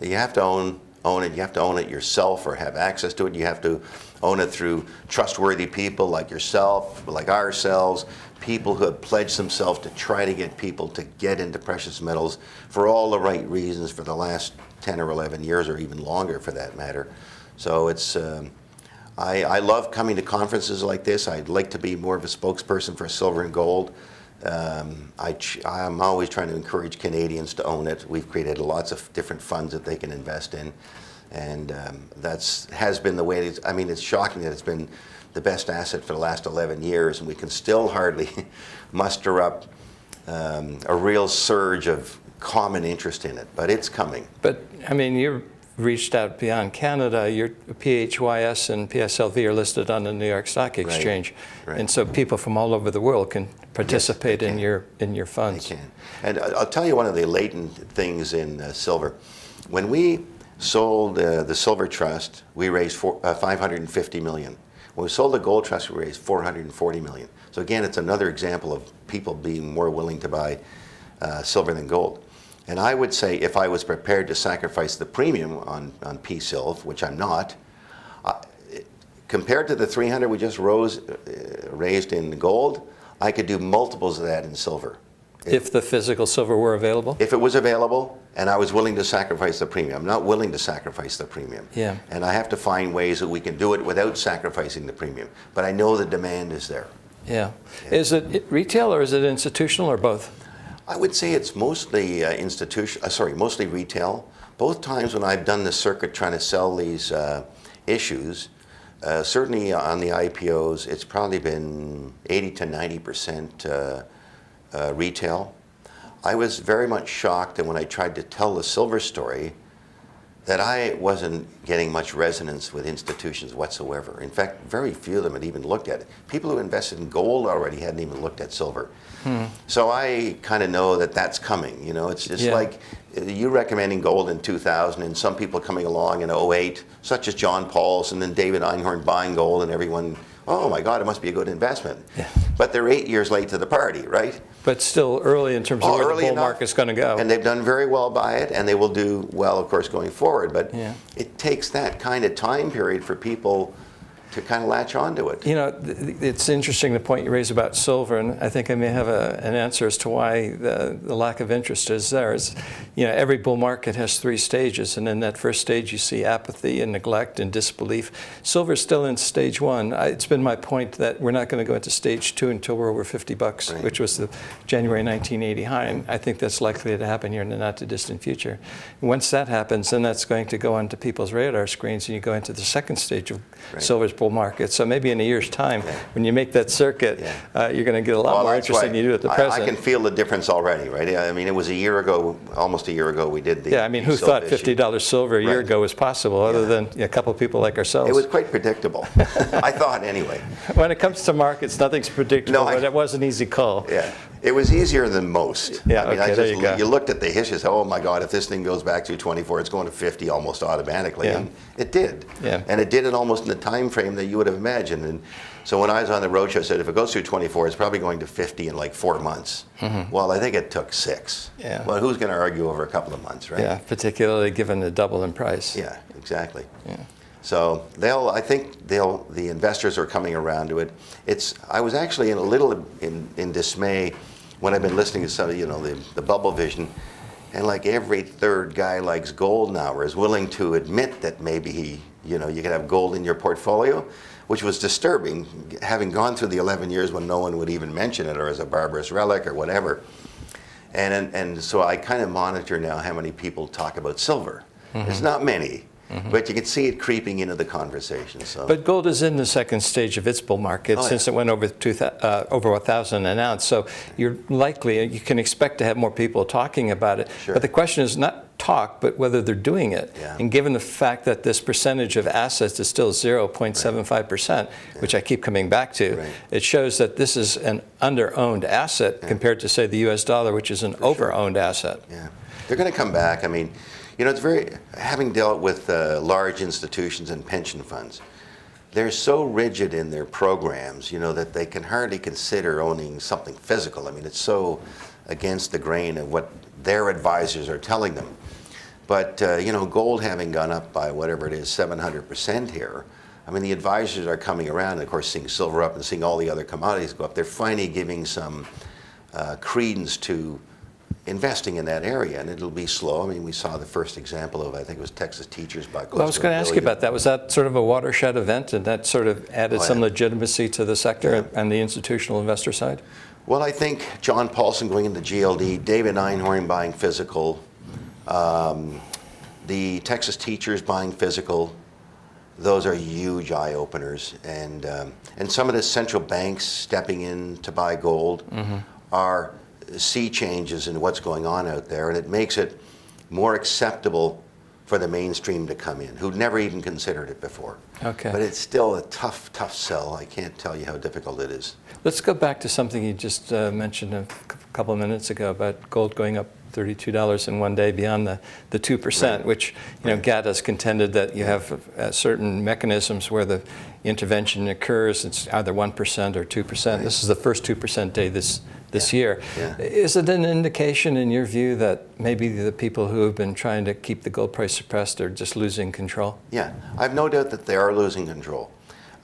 You have to own own it. You have to own it yourself or have access to it. You have to own it through trustworthy people like yourself, like ourselves, people who have pledged themselves to try to get people to get into precious metals for all the right reasons for the last 10 or 11 years or even longer for that matter. So it's, um, I, I love coming to conferences like this. I'd like to be more of a spokesperson for silver and gold. Um, I am always trying to encourage Canadians to own it. We've created lots of different funds that they can invest in. And um, that's has been the way it is. I mean, it's shocking that it's been the best asset for the last 11 years, and we can still hardly muster up um, a real surge of common interest in it, but it's coming. But, I mean, you've reached out beyond Canada. Your PHYS and PSLV are listed on the New York Stock Exchange. Right. Right. And so people from all over the world can participate yes, in your in your funds. They can. And I'll tell you one of the latent things in uh, silver. When we sold uh, the silver trust, we raised four, uh, 550 million. When we sold the gold trust, we raised 440 million. So again, it's another example of people being more willing to buy uh, silver than gold. And I would say if I was prepared to sacrifice the premium on, on P-Silv, which I'm not, uh, compared to the 300 we just rose, uh, raised in gold, I could do multiples of that in silver. If the physical silver were available? If it was available and I was willing to sacrifice the premium. I'm not willing to sacrifice the premium. Yeah. And I have to find ways that we can do it without sacrificing the premium. But I know the demand is there. Yeah. yeah. Is it retail or is it institutional or both? I would say it's mostly uh, institution, uh, sorry, mostly retail. Both times when I've done the circuit trying to sell these uh, issues, uh, certainly on the IPOs, it's probably been 80 to 90 percent uh, uh, retail. I was very much shocked that when I tried to tell the silver story, that I wasn't getting much resonance with institutions whatsoever. In fact, very few of them had even looked at it. People who invested in gold already hadn't even looked at silver. Hmm. So I kind of know that that's coming. You know, it's just yeah. like you recommending gold in 2000 and some people coming along in 08, such as John Paulson and David Einhorn buying gold and everyone oh my God, it must be a good investment. Yeah. But they're eight years late to the party, right? But still early in terms of oh, where the bull enough. market's going to go. And they've done very well by it, and they will do well, of course, going forward. But yeah. it takes that kind of time period for people to kind of latch onto it. You know, it's interesting the point you raise about silver, and I think I may have a, an answer as to why the, the, lack of interest is there. Is, you know, every bull market has three stages, and in that first stage you see apathy and neglect and disbelief. Silver's still in stage one. I, it's been my point that we're not going to go into stage two until we're over 50 bucks, right. which was the January 1980 high, and I think that's likely to happen here in the not too distant future. Once that happens, then that's going to go onto people's radar screens, and you go into the second stage of right. silver's bull market. So maybe in a year's time, yeah. when you make that circuit, yeah. uh, you're going to get a lot well, more interest than you do at the I, present. I can feel the difference already, right? I mean, it was a year ago, almost a year ago, we did the. Yeah, I mean, who thought $50 silver a right. year ago was possible, other than a couple of people like ourselves? It was quite predictable. I thought anyway. When it comes to markets, nothing's predictable, no, I, but it was an easy call. Yeah. It was easier than most. Yeah, I mean, okay, I just, there you, go. you looked at the history, oh my God, if this thing goes back to 24, it's going to 50 almost automatically. Yeah. And it did. Yeah. And it did it almost in the time frame that you would have imagined. And so when I was on the roadshow, I said, if it goes through 24, it's probably going to 50 in like four months. Mm-hmm. Well, I think it took six. Yeah. Well, who's going to argue over a couple of months, right? Yeah, particularly given the double in price. Yeah, exactly. Yeah. So they'll, I think they'll, the investors are coming around to it. It's, I was actually in a little in, in dismay when I've been listening to some, you know, the, the bubble vision, and like every third guy likes gold now or is willing to admit that maybe he, you know, you could have gold in your portfolio, which was disturbing, having gone through the 11 years when no one would even mention it or as a barbarous relic or whatever. And, and, and so I kind of monitor now how many people talk about silver. Mm -hmm. It's not many, Mm -hmm. But you can see it creeping into the conversation. So. But gold is in the second stage of its bull market oh, since yeah. it went over two uh, over a thousand an ounce. So you're likely you can expect to have more people talking about it. Sure. But the question is not talk, but whether they're doing it. Yeah. And given the fact that this percentage of assets is still 0.75 percent, yeah. which I keep coming back to, right. it shows that this is an under-owned asset compared to say the U.S. dollar, which is an over-owned sure. asset. Yeah, they're going to come back. I mean you know, it's very, having dealt with uh, large institutions and pension funds, they're so rigid in their programs, you know, that they can hardly consider owning something physical. I mean, it's so against the grain of what their advisors are telling them. But uh, you know, gold having gone up by whatever it is, 700% here. I mean, the advisors are coming around, and of course, seeing silver up and seeing all the other commodities go up. They're finally giving some uh, credence to investing in that area, and it'll be slow. I mean, we saw the first example of, I think it was Texas teachers by close Well, I was going to ask you about that. Was that sort of a watershed event, and that sort of added Oh, some yeah. legitimacy to the sector Yeah. and the institutional investor side? Well, I think John Paulson going into GLD, David Einhorn buying physical, um, the Texas teachers buying physical, those are huge eye openers. And, um, and some of the central banks stepping in to buy gold are sea changes in what's going on out there. And it makes it more acceptable for the mainstream to come in, who'd never even considered it before. Okay. But it's still a tough, tough sell. I can't tell you how difficult it is. Let's go back to something you just uh, mentioned a couple of minutes ago about gold going up $32 in one day beyond the, the 2%, Right. which, you know, GATA has contended that you have uh, certain mechanisms where the intervention occurs. It's either 1% or 2%. This is the first 2% day this, this Yeah. year. Yeah. Is it an indication, in your view, that maybe the people who have been trying to keep the gold price suppressed are just losing control? Yeah, I've no doubt that they are losing control.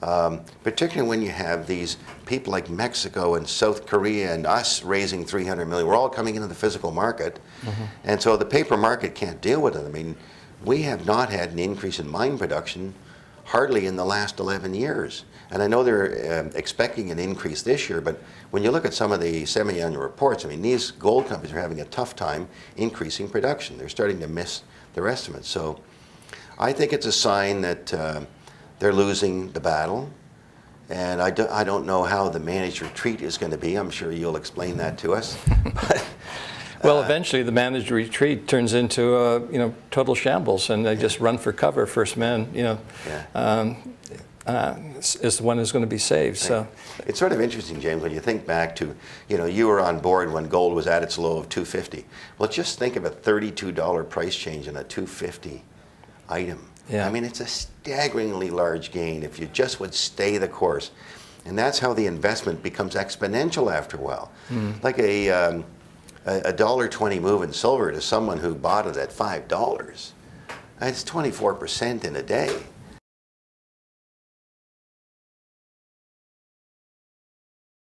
Um, particularly when you have these people like Mexico and South Korea and us raising 300 million. We're all coming into the physical market. And so the paper market can't deal with it. I mean, we have not had an increase in mine production hardly in the last 11 years. And I know they're um, expecting an increase this year, but when you look at some of the semi-annual reports, I mean, these gold companies are having a tough time increasing production. They're starting to miss their estimates. So I think it's a sign that uh, they're losing the battle. And I, do, I don't know how the managed retreat is going to be. I'm sure you'll explain that to us. but Well, eventually the managed retreat turns into a you know total shambles, and they just run for cover. First man, you know, Yeah. um, uh, is the one who's going to be saved. So, it's sort of interesting, James, when you think back to, you know, you were on board when gold was at its low of 250. Well, just think of a $32 price change in a 250 item. Yeah. I mean, it's a staggeringly large gain if you just would stay the course. And that's how the investment becomes exponential after a while. Like a, um, a dollar twenty move in silver to someone who bought it at five dollars. It's 24% in a day.